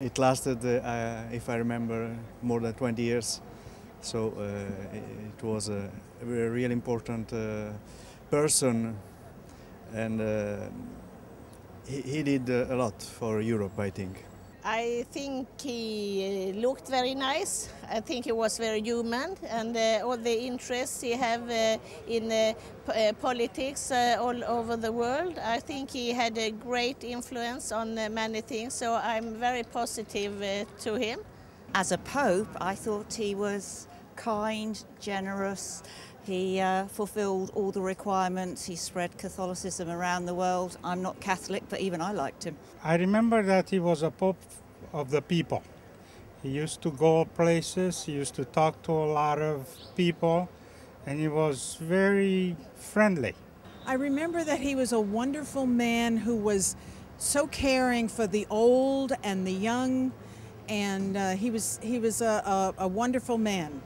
It lasted, uh, if I remember, more than 20 years. So uh, it was a, a really important uh, person and uh, he, he did a lot for Europe, I think. I think he uh, looked very nice. I think he was very human, and uh, all the interests he have uh, in uh, uh, politics uh, all over the world. I think he had a great influence on many things. So I'm very positive to him. As a pope, I thought he was kind, generous. He uh, fulfilled all the requirements. He spread Catholicism around the world. I'm not Catholic, but even I liked him. I remember that he was a pope of the people. He used to go places, he used to talk to a lot of people, and he was very friendly. I remember that he was a wonderful man who was so caring for the old and the young, and uh, he was, he was a, a, a wonderful man.